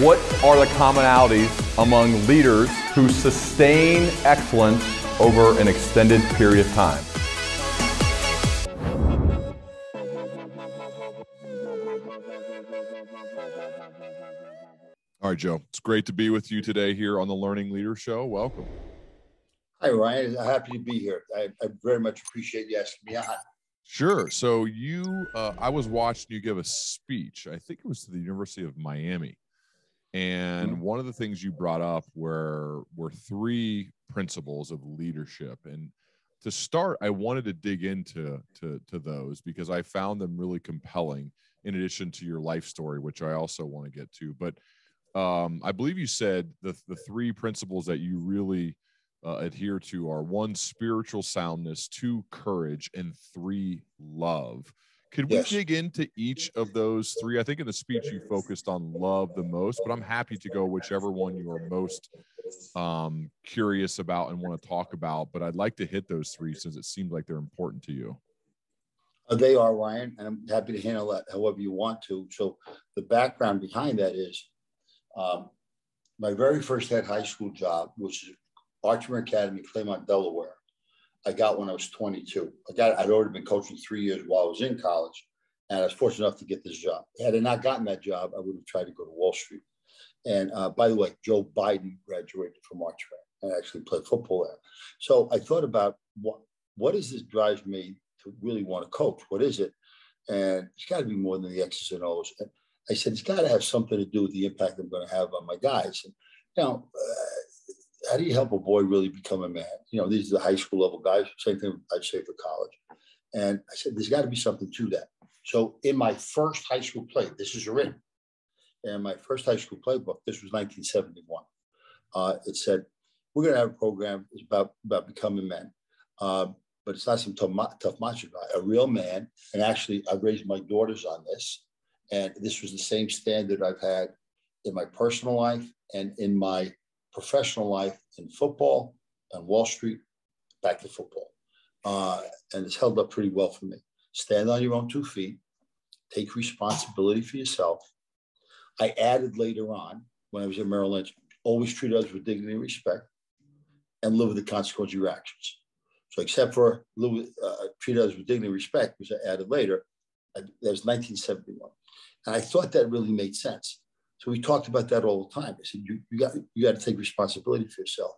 What are the commonalities among leaders who sustain excellence over an extended period of time? All right, Joe. It's great to be with you today here on the Learning Leader Show. Welcome. Hi, Ryan. I'm happy to be here. I, I very much appreciate you asking me on. Sure. So you, uh, I was watching you give a speech. I think it was to the University of Miami, and mm-hmm. one of the things you brought up were were three principles of leadership. And to start, I wanted to dig into to to those because I found them really compelling. In addition to your life story, which I also want to get to, but um, I believe you said the the three principles that you really uh, adhere to are one spiritual soundness, two courage, and three love. Could we yes. dig into each of those three? I think in the speech you focused on love the most, but I'm happy to go whichever one you are most um, curious about and want to talk about. But I'd like to hit those three since it seems like they're important to you. Uh, they are, Ryan, and I'm happy to handle that however you want to. So the background behind that is um, my very first head high school job, which is Archmere Academy, Claymont, Delaware. I got when I was 22. I got I'd already been coaching three years while I was in college, and I was fortunate enough to get this job. Had I not gotten that job, I would have tried to go to Wall Street. And uh, by the way, Joe Biden graduated from Archmere and actually played football there. So I thought about what what is this drives me to really want to coach? What is it? And it's got to be more than the X's and O's. And I said it's got to have something to do with the impact I'm going to have on my guys. And you uh, how do you help a boy really become a man? You know, these are the high school level guys. Same thing I'd say for college. And I said, there's got to be something to that. So in my first high school play, this is a written. And my first high school playbook, this was 1971. Uh, it said, we're going to have a program it's about, about becoming men. Uh, but it's not some tough, tough macho guy, a real man. And actually, I raised my daughters on this. And this was the same standard I've had in my personal life and in my professional life in football on Wall Street, back to football. Uh, and it's held up pretty well for me. Stand on your own two feet, take responsibility for yourself. I added later on when I was at Merrill Lynch, always treat others with dignity and respect and live with the consequence of your actions. So, except for live uh, treat others with dignity and respect, which I added later, that was 1971. And I thought that really made sense. So we talked about that all the time. I said, you, you got you got to take responsibility for yourself.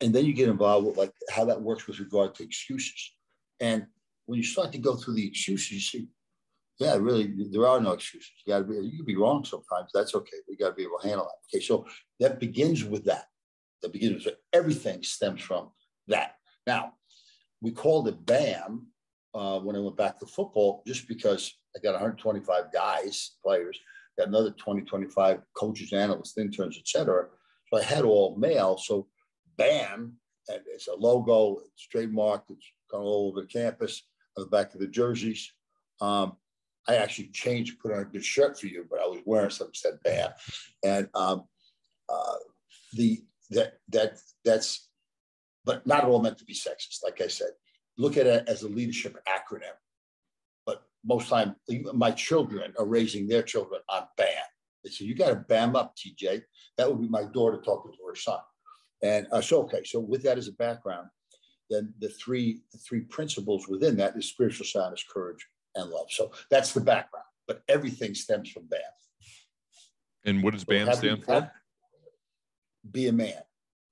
And then you get involved with like how that works with regard to excuses. And when you start to go through the excuses, you see, yeah, really, there are no excuses. You got to be, you can be wrong sometimes. That's okay. We got to be able to handle that. Okay, so that begins with that. That begins with everything stems from that. Now, we called it BAM uh, when I went back to football, just because I got 125 guys, players, got another 20, 25 coaches, analysts, interns, etc. So I had all male. So BAM, it's a logo, it's trademarked, it's gone all over the campus, on the back of the jerseys. Um, I actually changed, put on a good shirt for you, but I was wearing something said BAM. And um, uh, the that that that's but not all meant to be sexist, like I said. Look at it as a leadership acronym most time my children are raising their children on BAM. They say, you got to BAM up, TJ. That would be my daughter talking to her son. And uh, so, okay, so with that as a background, then the three the three principles within that is spiritual soundness, courage, and love. So that's the background, but everything stems from BAM. And what does BAM so stand for? Be a man.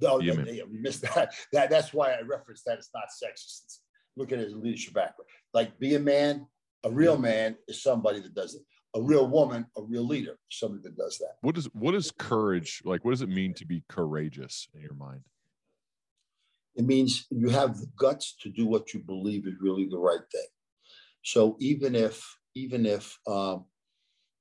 Oh, yeah, yeah, we missed that. that. That's why I referenced that it's not sexist. It's, look at his leadership background. Like be a man, a real man is somebody that does it. A real woman, a real leader, somebody that does that. What is what is courage like? What does it mean to be courageous in your mind? It means you have the guts to do what you believe is really the right thing. So even if even if um,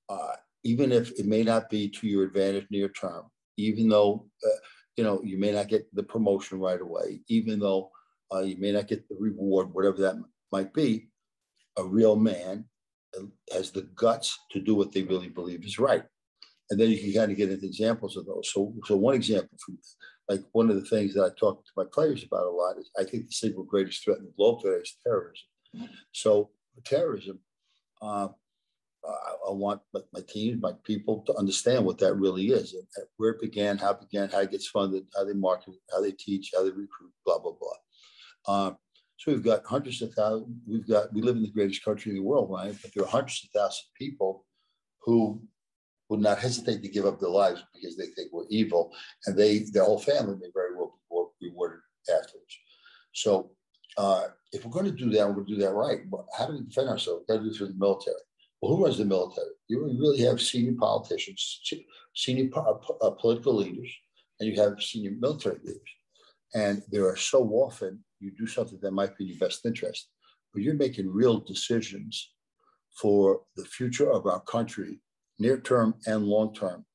uh, even if it may not be to your advantage near term, even though uh, you know you may not get the promotion right away, even though uh, you may not get the reward, whatever that might be, a real man has the guts to do what they really believe is right. And then you can kind of get into examples of those. So, so one example, from, like one of the things that I talk to my players about a lot is I think the single greatest threat in the globe today is terrorism. So terrorism, uh, I, I want my, my teams, my people to understand what that really is, and where it began, how it began, how it gets funded, how they market, how they teach, how they recruit, blah blah blah. Um, so we've got hundreds of thousands. We've got we live in the greatest country in the world, right? But there are hundreds of thousands of people who would not hesitate to give up their lives because they think we're evil, and they their whole family may very well be rewarded afterwards. So uh, if we're going to do that, we're going to do that right. But how do we defend ourselves? We've got to do it through the military. Well, who runs the military? You really have senior politicians, senior uh, political leaders, and you have senior military leaders. And there are so often you do something that might be in your best interest, but you're making real decisions for the future of our country, near term and long term.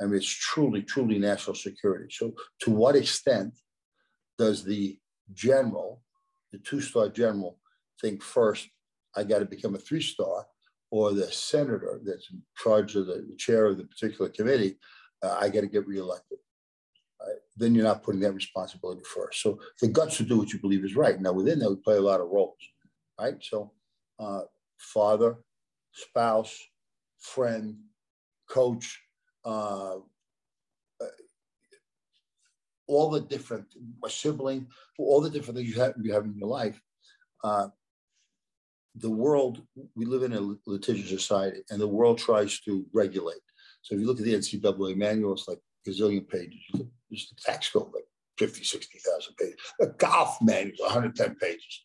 I mean, it's truly, truly national security. So, to what extent does the general, the two star general, think first, I got to become a three star, or the senator that's in charge of the, chair of the particular committee, uh, I got to get reelected? Then you're not putting that responsibility first. So, the guts to do what you believe is right. Now, within that, we play a lot of roles, right? So, uh, father, spouse, friend, coach, uh, all the different sibling, all the different things you have, you have in your life. Uh, the world we live in a litigious society, and the world tries to regulate. So if you look at the NCAA manual, it's like gazillion pages. Just the tax code, like 50, 60,000 pages. The golf manual, 110 pages.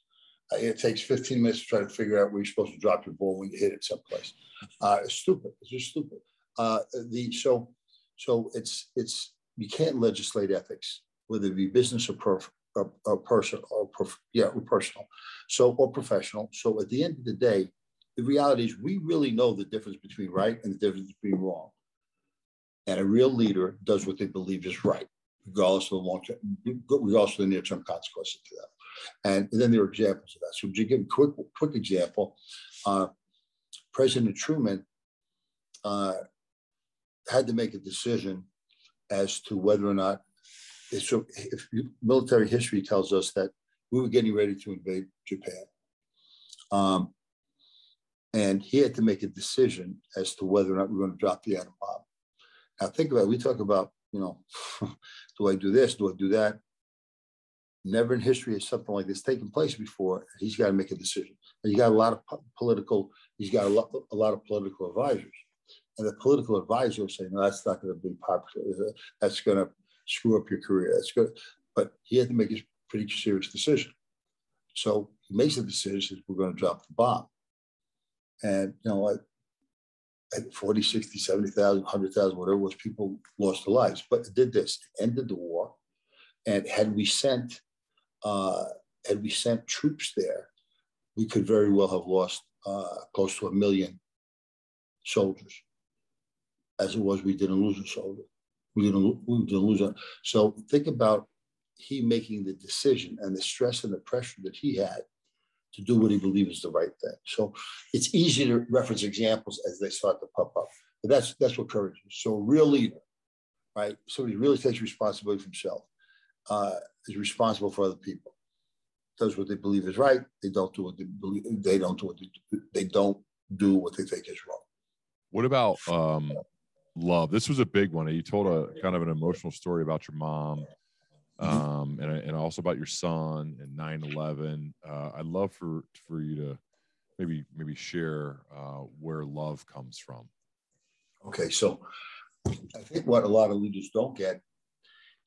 Uh, it takes 15 minutes to try to figure out where you're supposed to drop your ball when you hit it someplace. Uh, it's stupid. It's just stupid. Uh, the so so it's it's you can't legislate ethics, whether it be business or, perf, or, or personal or prof, yeah or personal, so or professional. So at the end of the day, the reality is we really know the difference between right and the difference between wrong. And a real leader does what they believe is right, regardless of the long term, regardless of the near term consequences to that. And, and, then there are examples of that. So to give a quick, quick example, uh, President Truman uh, had to make a decision as to whether or not, so if military history tells us that we were getting ready to invade Japan. Um, and he had to make a decision as to whether or not we we're going to drop the atom bomb. Now think about it. We talk about, you know, do I do this? Do I do that? Never in history has something like this taken place before. He's got to make a decision. And he got a lot of political. He's got a lot, a lot of political advisors, and the political advisors say, "No, that's not going to be popular. That's going to screw up your career. That's good." But he had to make a pretty serious decision. So he makes the decision: we're going to drop the bomb. And you know, like at 40, 60, 70,000, 100,000, whatever it was, people lost their lives. But it did this, it ended the war. And had we sent uh, had we sent troops there, we could very well have lost uh, close to a million soldiers. As it was, we didn't lose a soldier. We didn't, we didn't lose one. So think about he making the decision and the stress and the pressure that he had to do what he believed is the right thing. So it's easy to reference examples as they start to pop up. But that's that's what courage is. So a real leader, right? Somebody really takes responsibility for himself uh, is responsible for other people. Does what they believe is right. They don't do what they believe. They don't do what they, they don't do what they think is wrong. What about um, love? This was a big one. You told a kind of an emotional story about your mom. Um, and and also about your son and 9/11. Uh, I'd love for for you to maybe maybe share uh, where love comes from. Okay, so I think what a lot of leaders don't get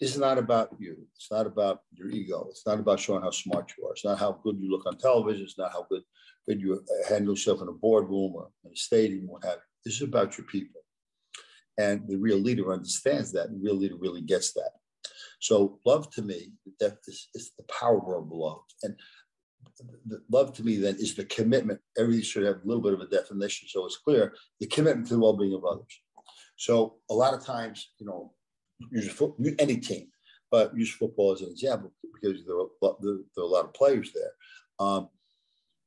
is not about you. It's not about your ego. It's not about showing how smart you are. It's not how good you look on television. It's not how good, good you handle yourself in a boardroom or in a stadium, what have you. This is about your people. And the real leader understands that. The real leader really gets that. So love to me, that is, is the power of love. And the love to me then is the commitment. Everything should have a little bit of a definition so it's clear. The commitment to the well-being of others. So a lot of times, you know, use any team, but use football as an example because there are, there are a lot of players there. Um,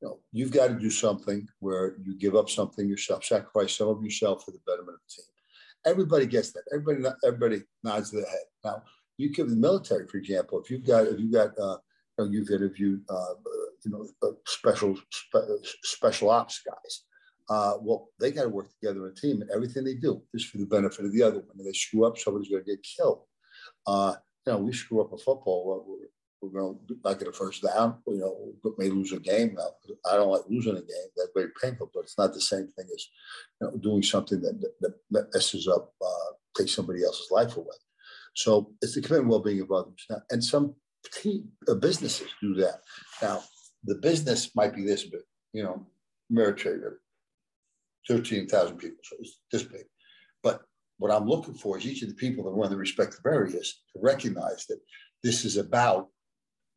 you know, you've got to do something where you give up something yourself, sacrifice some of yourself for the betterment of the team. Everybody gets that. Everybody, everybody nods their head. Now, you give the military, for example, if you've got, if you've got, uh, you have interviewed, uh, you know, uh, special spe- special ops guys. Uh, well, they got to work together in a team, and everything they do is for the benefit of the other one. If they screw up, somebody's going to get killed. Uh, you know, we screw up a football, we're, we're going to not get a first down. You know, may lose a game. Now, I don't like losing a game. That's very painful, but it's not the same thing as you know, doing something that, that, that messes up, uh, takes somebody else's life away. So it's the commitment well-being of others. Now, and some uh, businesses do that. Now, the business might be this big, you know, military, 13,000 people, so it's this big. But what I'm looking for is each of the people that run the respective areas to recognize that this is about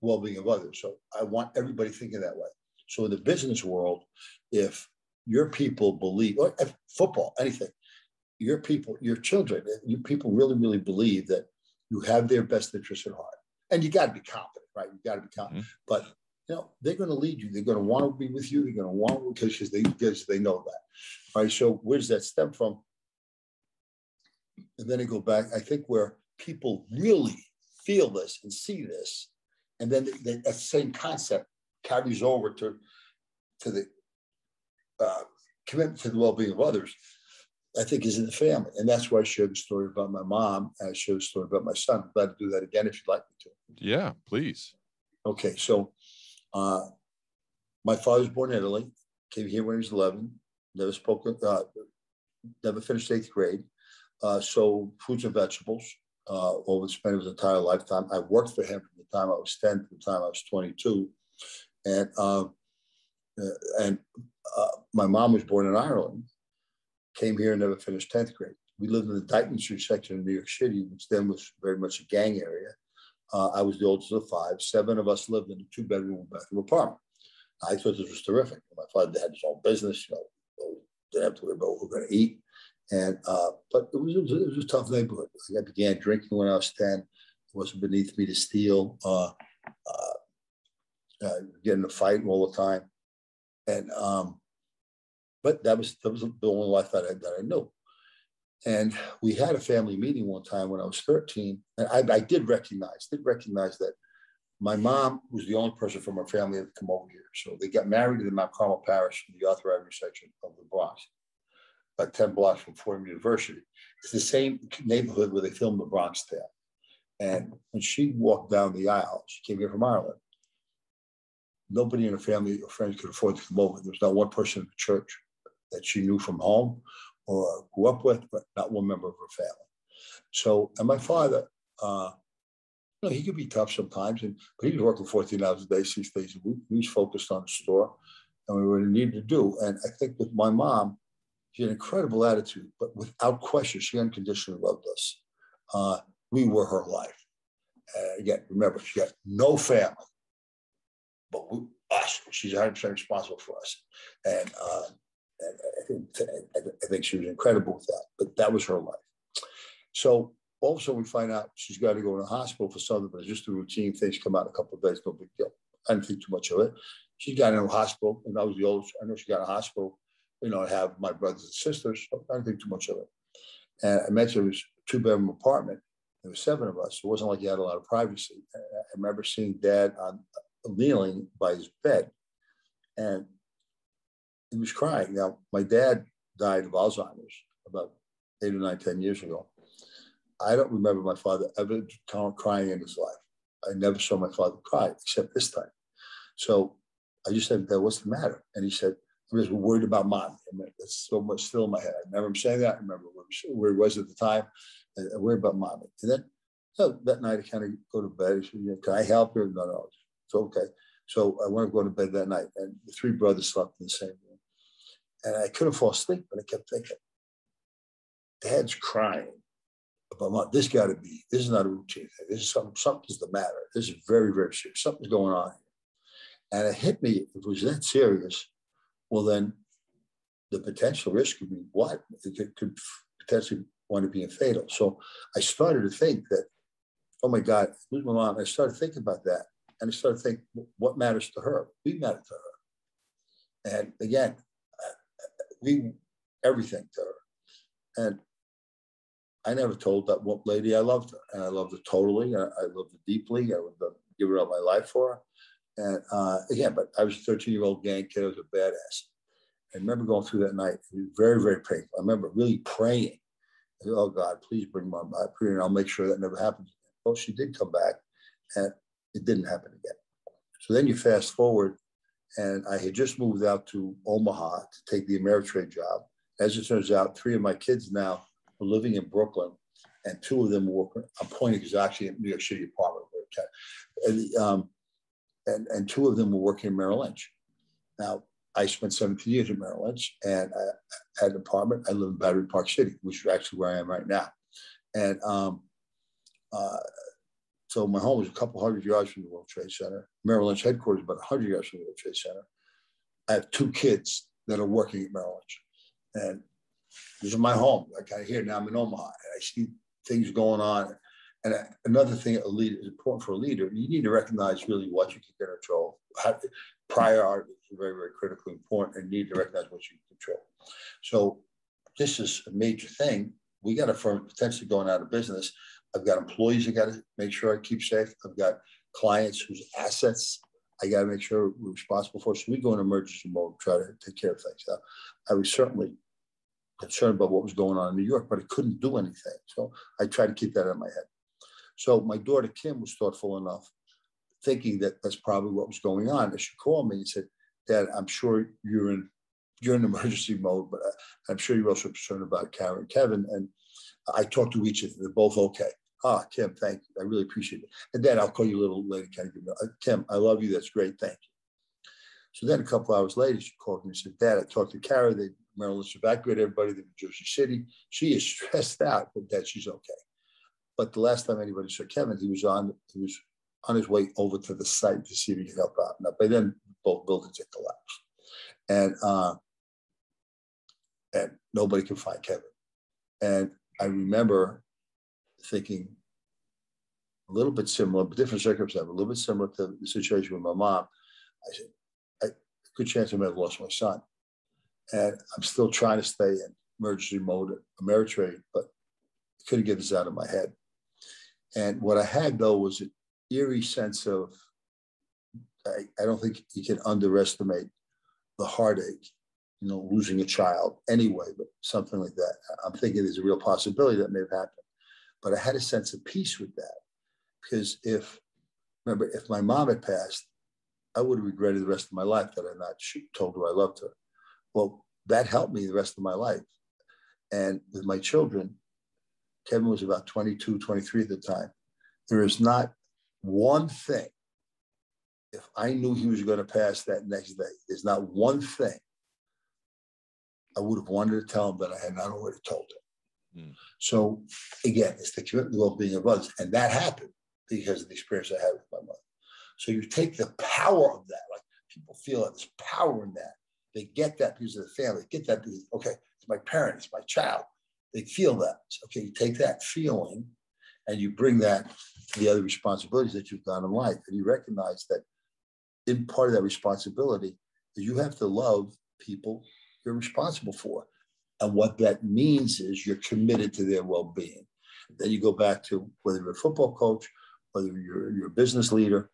well-being of others. So I want everybody thinking that way. So in the business world, if your people believe, or football, anything, your people, your children, your people really, really believe that you have their best interest at heart. And you got to be confident, right? You got to be confident. Mm-hmm. But you know, they're going to lead you. They're going to want to be with you. They're going to want because they because they know that. Right. So where does that stem from? And then I go back. I think where people really feel this and see this, and then that same concept carries over to to the uh, commitment to the well-being of others. I think is in the family, and that's why I shared the story about my mom. And I shared the story about my son. I'm glad to do that again if you'd like me to. Yeah, please. Okay, so uh, my father was born in Italy, came here when he was 11, never spoke, uh, never finished eighth grade. Uh, so fruits and vegetables uh, over the span of his entire lifetime. I worked for him from the time I was 10 to the time I was 22. And, um, uh, and uh, my mom was born in Ireland, came here and never finished 10th grade. We lived in the Dyckman Street section of New York City, which then was very much a gang area. Uh, I was the oldest of five. Seven of us lived in a two bedroom bathroom apartment. I thought this was terrific. My father had his own business, you know, didn't have to worry about what we are going to eat. And uh, but it was, it was, it was a tough neighborhood. I began drinking when I was ten. It wasn't beneath me to steal, uh, uh, uh, get in a fight all the time, and um, but that was that was the only life that I that I knew. And we had a family meeting one time when I was 13. And I, I did recognize, did recognize that my mom was the only person from our family that come over here. So they got married in the Mount Carmel Parish in the Arthur Avenue section of the Bronx, about 10 blocks from Fordham University. It's the same neighborhood where they filmed the Bronx Tale. And when she walked down the aisle, she came here from Ireland. Nobody in her family or friends could afford to come over. There was not one person in the church that she knew from home or grew up with, but not one member of her family. So, and my father, uh, you know, he could be tough sometimes, and but he was working 14 hours a day, six days a week. He was focused on the store and we were needed to do. And I think with my mom, she had an incredible attitude, but without question, she unconditionally loved us. Uh, we were her life. Uh, again, remember, she had no family, but we, us. She's 100% responsible for us. And uh, I think, I think she was incredible with that, but that was her life. So all of a sudden we find out she's got to go to the hospital for something, but it's just a routine. Things come out a couple of days, no big deal. I didn't think too much of it. She got in a hospital, and I was the oldest. I know she got in a hospital. You know, I have my brothers and sisters. So I didn't think too much of it. And I mentioned it was two bedroom apartment. There was seven of us. It wasn't like you had a lot of privacy. I remember seeing Dad on kneeling by his bed, and he was crying. Now, my dad died of Alzheimer's about eight or nine, ten years ago. I don't remember my father ever crying in his life. I never saw my father cry except this time. So I just said, Dad, what's the matter? And he said, I'm just worried about mom. I mean, that's so much still in my head. I remember him saying that. I remember where he was at the time. I worried about mom. And then know, that night I kind of go to bed. He said, Can I help you? No, no, it's okay. So I want to go to bed that night. And the three brothers slept in the same room. And I couldn't fall asleep, but I kept thinking, Dad's crying about mom. This got to be, this is not a routine thing. This is something, something's the matter. This is very, very serious. Something's going on here. And it hit me, if it was that serious, well, then the potential risk could be what? It could, could potentially wind up being fatal. So I started to think that, oh my God, lose my mom. I started thinking about that. And I started thinking, what matters to her? We matter to her. And again, we everything to her. And I never told that one lady I loved her, and I loved her totally. I, loved her deeply. I would give her all my life for her. And uh, again, but I was a 13 year old gang kid. I was a badass. I remember going through that night. It was very, very painful. I remember really praying, oh God, please bring mom back, and I'll make sure that never happens. Well, she did come back, and it didn't happen again. So then you fast forward, and I had just moved out to Omaha to take the Ameritrade job. As it turns out, three of my kids now are living in Brooklyn, and two of them work. I'm pointing because actually in New York City apartment, and, um, and and two of them were working in Merrill Lynch. Now I spent 17 years in Merrill Lynch, and I had an apartment. I live in Battery Park City, which is actually where I am right now, and um, uh, so my home is a couple hundred yards from the World Trade Center. Merrill Lynch headquarters about 100 yards from the World Trade Center. I have two kids that are working at Merrill Lynch, and this is my home. I kind of hear now I'm in Omaha, I see things going on. And another thing a leader is important for a leader. You need to recognize really what you can control. Prior art is very, very critically important, and you need to recognize what you can control. So this is a major thing. We got a firm potentially going out of business. I've got employees I got to make sure I keep safe. I've got clients whose assets I got to make sure we're responsible for. So we go in emergency mode, try to take care of things. Now, I was certainly concerned about what was going on in New York, but I couldn't do anything. So I tried to keep that in my head. So my daughter Kim was thoughtful enough, thinking that that's probably what was going on. And she called me and said, "Dad, I'm sure you're in you're in emergency mode, but uh, I'm sure you're also concerned about Karen Kevin." And I talked to each of them. They're both okay. Ah, Kim, thank you. I really appreciate it. And then I'll call you a little later. Kind of, Kim, I love you. That's great. Thank you. So then a couple hours later, she called me and said, Dad, I talked to Kara. They Merrill Lynch evacuated everybody. They're Jersey City. She is stressed out, but that she's okay. But the last time anybody saw Kevin, he was on he was on his way over to the site to see if he could help out. Now, by then, both buildings had collapsed, and uh, and nobody could find Kevin. And I remember thinking a little bit similar, but different circumstances, a little bit similar to the situation with my mom. I said, I, good chance I may have lost my son. And I'm still trying to stay in emergency mode at Ameritrade, but couldn't get this out of my head. And what I had though was an eerie sense of, I, I don't think you can underestimate the heartache you know, losing a child anyway, but something like that. I'm thinking there's a real possibility that may have happened. But I had a sense of peace with that because if, remember, if my mom had passed, I would have regretted the rest of my life that I not told her I loved her. Well, that helped me the rest of my life. And with my children, Kevin was about 22, 23 at the time. There is not one thing, if I knew he was going to pass that next day, there's not one thing I would have wanted to tell him that I had not already told him. Mm. So again, it's the commitment well-being of others. And that happened because of the experience I had with my mother. So you take the power of that, like people feel that there's power in that. They get that because of the family, get that because, okay, it's my parent, it's my child. They feel that. So, okay, you take that feeling and you bring that to the other responsibilities that you've got in life. And you recognize that in part of that responsibility you have to love people you're responsible for. And what that means is you're committed to their well being. Then you go back to whether you're a football coach, whether you're, you're a business leader,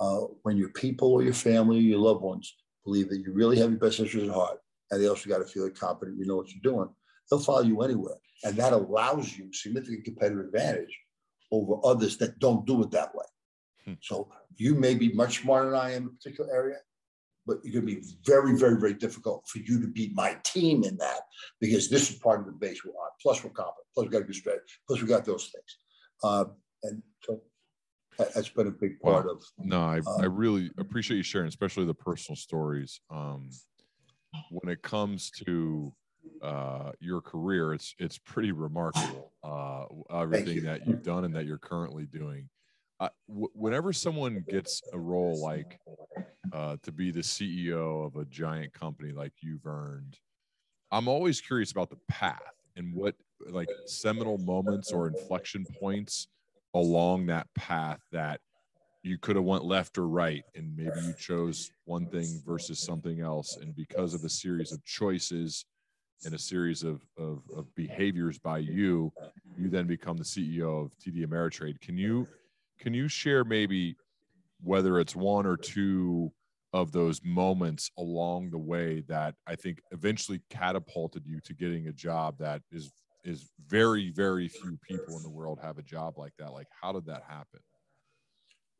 uh, when your people or your family or your loved ones believe that you really have your best interests at heart, and they also got to feel confident you know what you're doing, they'll follow you anywhere. And that allows you significant competitive advantage over others that don't do it that way. Hmm. So you may be much smarter than I am in a particular area, but it's going to be very, very, very difficult for you to beat my team in that because this is part of the base we're on. Plus, we're confident. Plus, we got a good strategy. Plus, we got those things. Uh, and so that, has been a big part of. No, I, I um, really appreciate you sharing, especially the personal stories. Um, when it comes to uh, your career, it's it's pretty remarkable. Uh, everything you. that you've done and that you're currently doing whenever someone gets a role like uh, to be the CEO of a giant company like you've earned, I'm always curious about the path and what like seminal moments or inflection points along that path that you could have went left or right and maybe you chose one thing versus something else and because of a series of choices and a series of, of, of behaviors by you you then become the ceo of td ameritrade. Can you can you share maybe whether it's one or two of those moments along the way that I think eventually catapulted you to getting a job that is is very very few people in the world have a job like that. Like, how did that happen?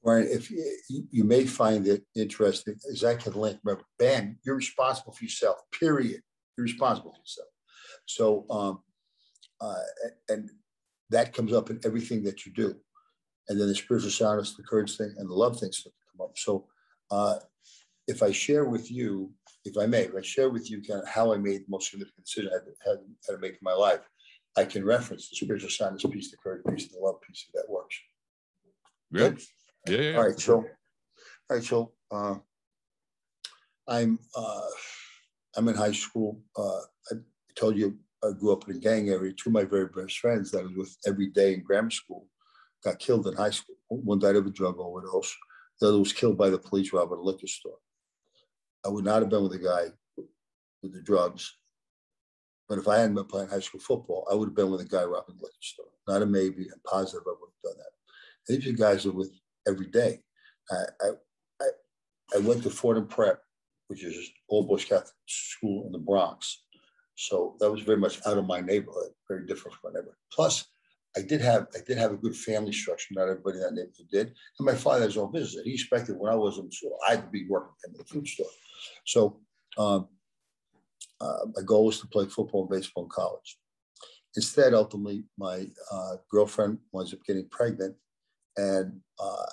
Right. If you, you may find it interesting, as I can link, remember, Ben, you're responsible for yourself. Period. You're responsible for yourself. So, um, uh, and that comes up in everything that you do. And then the spiritual soundness, the courage thing, and the love things come up. So, uh, if I share with you, if I may, if I share with you kind of how I made the most significant decision I had, had to make in my life, I can reference the spiritual soundness piece, the courage piece, and the love piece. If that works. Good. Yeah. yeah, yeah. All right. So, all right. So, uh, I'm uh, I'm in high school. Uh, I told you I grew up in a gang area. Two of my very best friends that I was with every day in grammar school got killed in high school. One died of a drug overdose. The other was killed by the police robbing a liquor store. I would not have been with the guy with the drugs. But if I hadn't been playing high school football, I would have been with a guy robbing the liquor store. Not a maybe. I'm positive I would have done that. And these are guys are with every day. I, I, I went to Fordham Prep, which is old boys Catholic school in the Bronx. So that was very much out of my neighborhood, very different from my neighborhood. Plus, I did have I did have a good family structure. Not everybody in that neighborhood did. And my father has his own business. He expected when I was in school, I to be working in the food store. So um, uh, my goal was to play football and baseball in college. Instead, ultimately, my uh, girlfriend winds up getting pregnant, and uh,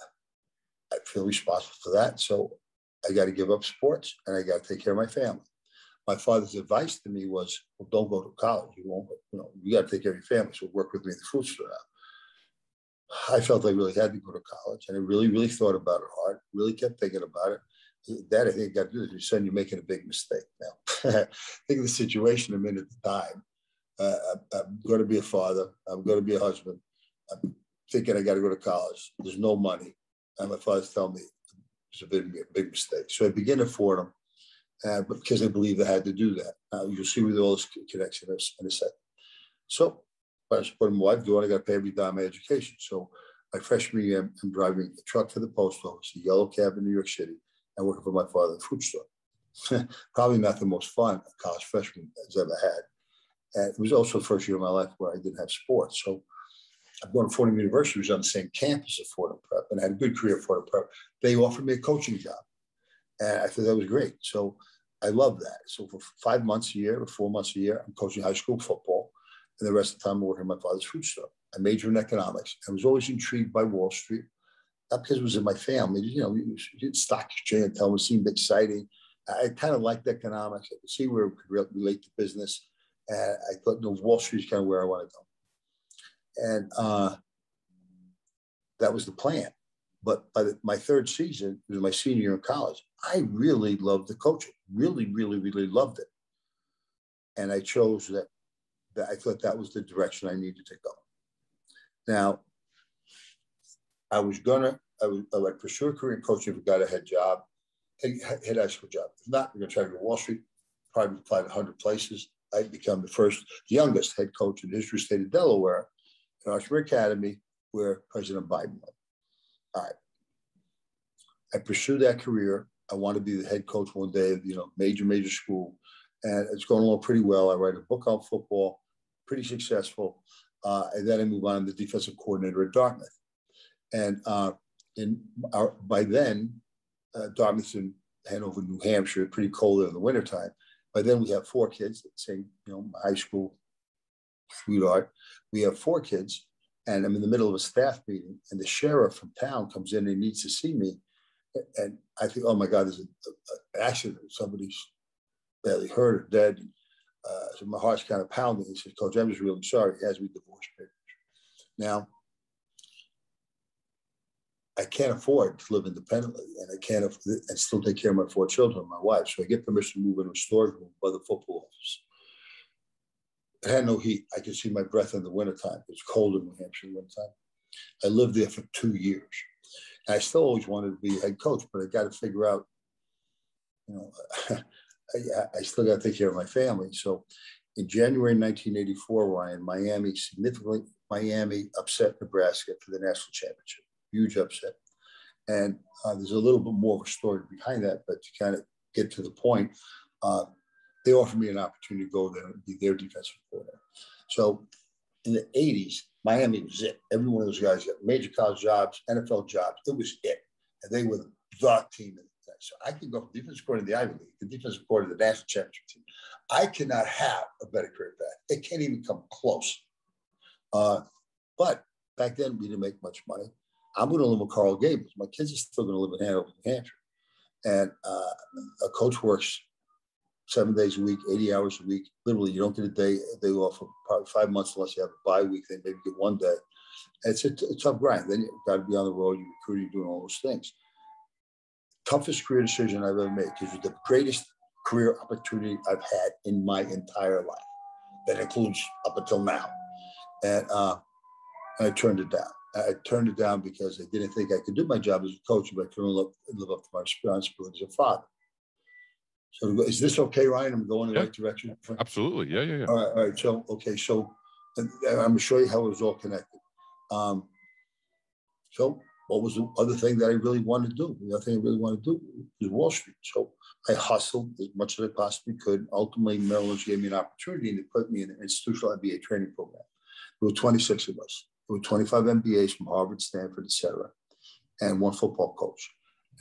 I feel responsible for that. So I got to give up sports, and I got to take care of my family. My father's advice to me was, "Well, don't go to college. You won't. You know, you got to take care of your family. So work with me at the food store." I felt I really had to go to college, and I really, really thought about it hard. Really kept thinking about it that I think got to do son, you're making a big mistake now. think of the situation I'm in at the time. Uh, I'm going to be a father. I'm going to be a husband. I'm thinking I got to go to college. There's no money. And my father's telling me it's a big, a big mistake. So I begin to Fordham uh, because I believe I had to do that. Now you'll see with all this connection in a second. So I putting my wife doing, I got to pay every dime my education. So my freshman year, I'm driving a truck for the post office, a yellow cab in New York City and working for my father in the food store. Probably not the most fun a college freshman has ever had. And it was also the first year of my life where I didn't have sports. So I'm going to Fordham University, was on the same campus as Fordham Prep, and I had a good career at Fordham Prep. They offered me a coaching job. And I thought that was great. So I love that. So for five months a year or four months a year, I'm coaching high school football. And the rest of the time, I'm working at my father's food store. I majored in economics. I was always intrigued by Wall Street not because it was in my family. You know, stock exchange and tell seemed exciting. I kind of liked economics. I could see where it could relate to business. And I thought, no, Wall Street's kind of where I want to go. And uh, that was the plan. But by the, my third season, it was my senior year in college, I really loved the coaching. Really, really, really loved it. And I chose that, that I thought that was the direction I needed to go. Now, I was gonna, I would, I would pursue a career in coaching if I got a head job, head, head high school job. If not, we're gonna try to go to Wall Street, probably apply to 100 places. I'd become the first, youngest head coach in the history of the state of Delaware at Archmere Academy, where President Biden went. All right. I pursued that career. I want to be the head coach one day you know, major, major school. And it's going along pretty well. I write a book on football, pretty successful. Uh, and then I move on to the defensive coordinator at Dartmouth. And uh, in our, by then, uh, Dartmouth and Hanover, New Hampshire, pretty cold in the wintertime. By then, we have four kids, same, you know, high school sweetheart. We have four kids, and I'm in the middle of a staff meeting, and the sheriff from town comes in and needs to see me. And I think, oh my God, there's an accident. Somebody's badly hurt or dead. Uh, so my heart's kind of pounding. He says, Coach, I'm just really sorry. He has me divorce papers. Now, I can't afford to live independently, and I can't and still take care of my four children, my wife. So I get permission to move into a storage room by the football office. It had no heat. I could see my breath in the wintertime. It was cold in New Hampshire in wintertime. I lived there for two years. I still always wanted to be head coach, but I got to figure out, you know, I, I still got to take care of my family. So in January 1984, Ryan, Miami significantly, Miami upset Nebraska for the national championship huge upset. And uh, there's a little bit more of a story behind that, but to kind of get to the point, uh, they offered me an opportunity to go there and be their defensive coordinator. So in the 80s, Miami was it. Every one of those guys got major college jobs, NFL jobs. It was it. And they were the team. So I can go from defensive coordinator to the Ivy League, the defensive coordinator to the national championship team. I cannot have a better career path. It can't even come close. Uh, but back then, we didn't make much money. I'm going to live with Coral Gables. My kids are still going to live in Hanover, New Hampshire. And uh, a coach works seven days a week, 80 hours a week. Literally, you don't get a day, a day off for probably five months unless you have a bye week. Then maybe get one day. It's a, a tough grind. Then you've got to be on the road, you're recruiting, doing all those things. Toughest career decision I've ever made because the greatest career opportunity I've had in my entire life. That includes up until now. And, uh, and I turned it down. I turned it down because I didn't think I could do my job as a coach, but I couldn't live, live up to my responsibility as a father. So is this okay, Ryan? I'm going in the Yeah. right direction. Absolutely. Yeah, yeah, yeah. All right, all right. So, okay, so I'm gonna show you how it was all connected. Um, so what was the other thing that I really wanted to do? The other thing I really wanted to do was Wall Street. So I hustled as much as I possibly could. Ultimately, Merrill Lynch gave me an opportunity to put me in an institutional MBA training program. There were 26 of us. There were 25 MBAs from Harvard, Stanford, et cetera, and one football coach.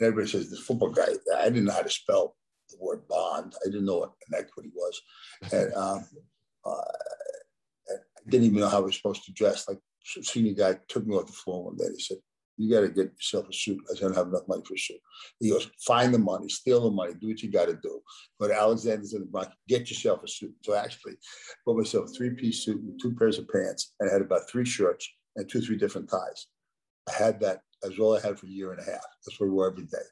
And everybody says, this football guy, I didn't know how to spell the word bond. I didn't know what an equity was. And um, uh, I didn't even know how I was supposed to dress. Like senior guy took me off the floor one day. He said, "You got to get yourself a suit." I said, "I don't have enough money for a suit." He goes, "Find the money, steal the money, do what you got to do. Go to Alexander's in the Bronx, get yourself a suit." So I actually, bought myself a three-piece suit with two pairs of pants, and I had about three shirts and two, three different ties. I had that. Was all I had for a year and a half. That's what we wore every day.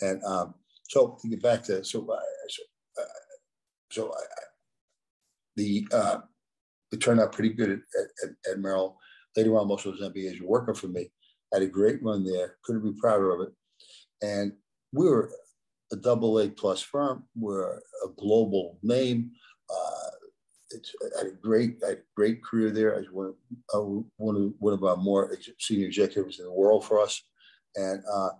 And um, so to get back to so, uh, so, uh, so I, I, the uh, it turned out pretty good at, at, at Merrill. Later on, most of those MBAs were working for me. I had a great run there. Couldn't be prouder of it. And we were a double A plus firm. We're a global name. Uh, it's, I had a great, I had a great career there. I was one, uh, one, of, one of our more senior executives in the world for us. And uh,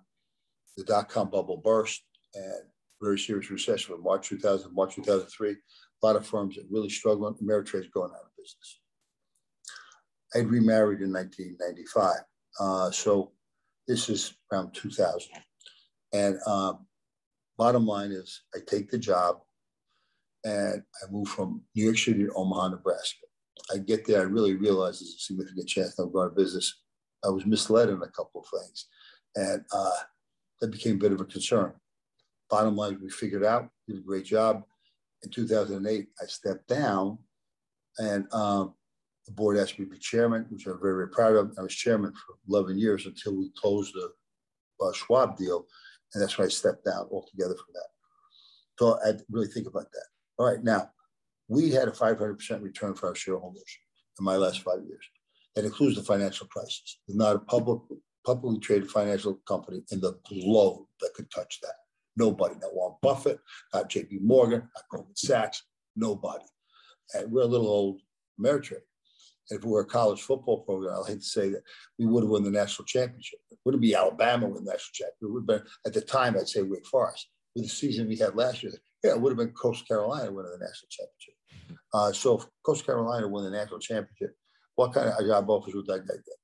the dot com bubble burst and very serious recession from March 2000, March 2003. A lot of firms that really struggled. Ameritrade's going out of business. I'd remarried in 1995. Uh, so this is around 2000. And um, bottom line is, I take the job and I move from New York City to Omaha, Nebraska. I get there, I really realize there's a significant chance I'm going to business. I was misled in a couple of things. And uh, that became a bit of a concern. Bottom line, we figured out, did a great job. In 2008, I stepped down and um, the board asked me to be chairman, which I'm very, very proud of. I was chairman for 11 years until we closed the uh, Schwab deal. And that's when I stepped down altogether from that. So I really think about that. All right, now, we had a 500% return for our shareholders in my last five years. That includes the financial crisis. There's not a public, publicly traded financial company in the globe that could touch that. Nobody, not Warren Buffett, uh, not JP Morgan, not Goldman Sachs, nobody. And we're a little old Ameritrade. If we were a college football program, I hate to say that we would have won the national championship. It wouldn't be Alabama win the national championship. It would have been, at the time, I'd say Wake Forest. With the season we had last year, yeah, it would have been Coastal Carolina winning the national championship. Uh, so if Coastal Carolina won the national championship, what kind of job offers would that guy get?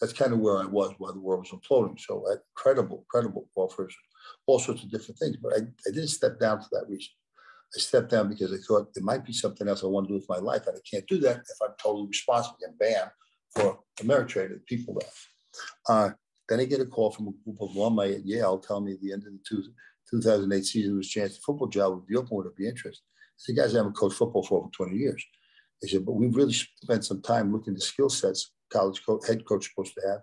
That's kind of where I was while the world was imploding. So uh, I had credible, credible offers, all sorts of different things. But I, I didn't step down for that reason. I stepped down because I thought there might be something else I want to do with my life, and I can't do that if I'm totally responsible and bam for Ameritrade and people there. Uh, then I get a call from a group of alumni at Yale telling me at the end of the two, 2008 season was chance the football job would be open, would it be interested? I said, guys, I haven't coached football for over 20 years. They said, but we've really spent some time looking at the skill sets college coach, head coach supposed to have.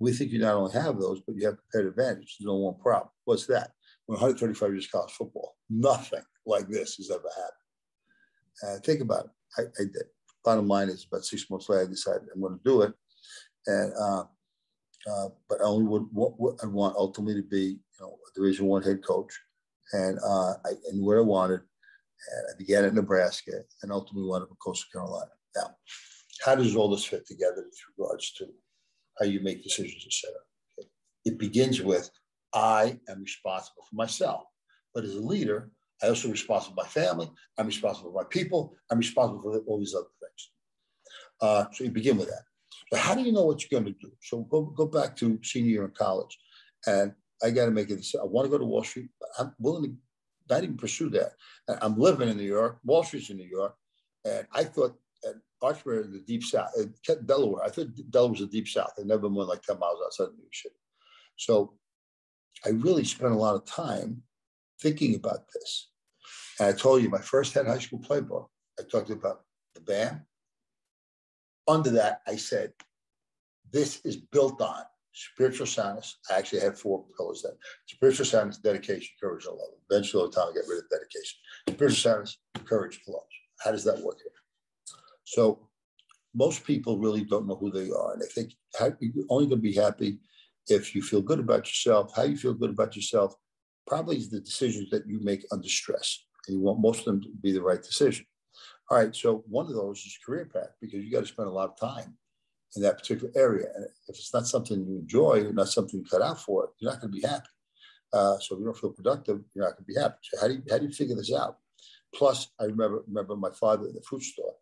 We think you not only have those, but you have competitive advantage. There's no one problem. What's that? 135 years college football. Nothing like this has ever happened. Uh, think about it. I, I, did. Bottom line is, about six months later, I decided I'm going to do it, and uh, uh, but I only would what, what I want ultimately to be, you know, a Division One head coach, and uh, I and where I wanted. And I began at Nebraska, and ultimately wound up in Coastal Carolina. Now, how does all this fit together with regards to how you make decisions, et cetera? Okay. it begins with I am responsible for myself. But as a leader, I also responsible for my family. I'm responsible for my people. I'm responsible for all these other things. Uh, so you begin with that. But how do you know what you're going to do? So go, go back to senior year in college. And I got to make it. I want to go to Wall Street. I'm willing to not even pursue that. I'm living in New York. Wall Street's in New York. And I thought at Archmere in the deep south, Delaware, I thought Delaware was the deep south. I never went like 10 miles outside of New York City. So I really spent a lot of time thinking about this. And I told you my first head high school playbook, I talked about the BAM. Under that, I said, this is built on spiritual soundness. I actually had four pillars then. Spiritual soundness, dedication, courage, and love. Eventually, over time, I get rid of dedication. Spiritual soundness, courage, love. How does that work here? So most people really don't know who they are. And they think you're only going to be happy if you feel good about yourself. How you feel good about yourself probably is the decisions that you make under stress. And you want most of them to be the right decision. All right. So one of those is career path because you got to spend a lot of time in that particular area. And if it's not something you enjoy, or not something you cut out for, you're not going to be happy. Uh, so if you don't feel productive, you're not going to be happy. So how do you how do you figure this out? Plus, I remember remember my father in the fruit store.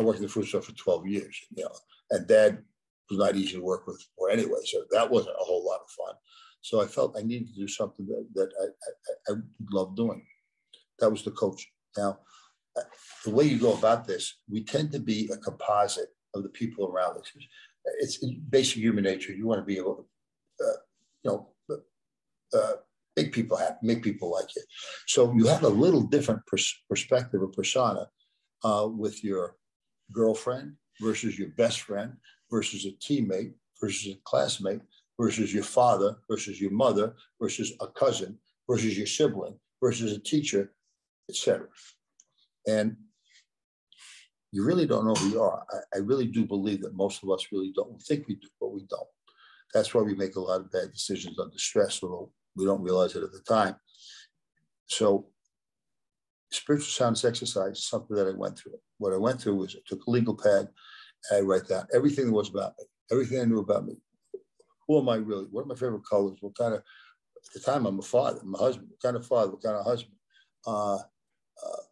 I worked in the fruit store for 12 years, you know, and dad was not easy to work with or anyway. So that wasn't a whole lot of fun. So I felt I needed to do something that, that I, I, I love doing. That was the coach. Now, uh, the way you go about this, we tend to be a composite of the people around us. It's basic human nature. You want to be able to, uh, you know, uh, make people happy, make people like you. So you have a little different pers- perspective or persona uh, with your girlfriend versus your best friend versus a teammate versus a classmate versus your father versus your mother versus a cousin versus your sibling versus a teacher, etc. And you really don't know who you are. I, I, really do believe that most of us really don't. Think we do, but we don't. That's why we make a lot of bad decisions under stress, although we don't realize it at the time. So, spiritual soundness exercise is something that I went through. What I went through was I took a legal pad and I write down everything that was about me, everything I knew about me. Who am I really? What are my favorite colors? What kind of, at the time, I'm a father, I'm a husband. What kind of father? What kind of husband? Uh, uh,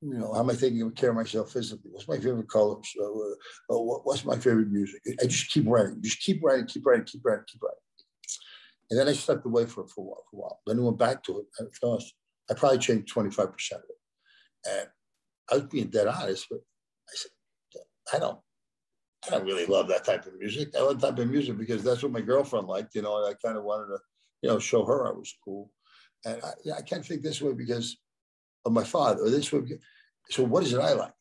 you know, how am I taking care of myself physically? What's my favorite colors? Uh, uh, what's my favorite music? I just keep writing, just keep writing, keep writing, keep writing, keep writing. And then I stepped away for, for a while. For a while. Then I went back to it. I I probably changed 25% of it. And I was being dead honest, but I said, I don't, I don't really love that type of music. I love type of music because that's what my girlfriend liked, you know, and I kind of wanted to, you know, show her I was cool. And I, I can't think this way because of my father, or this way. So what is it I like?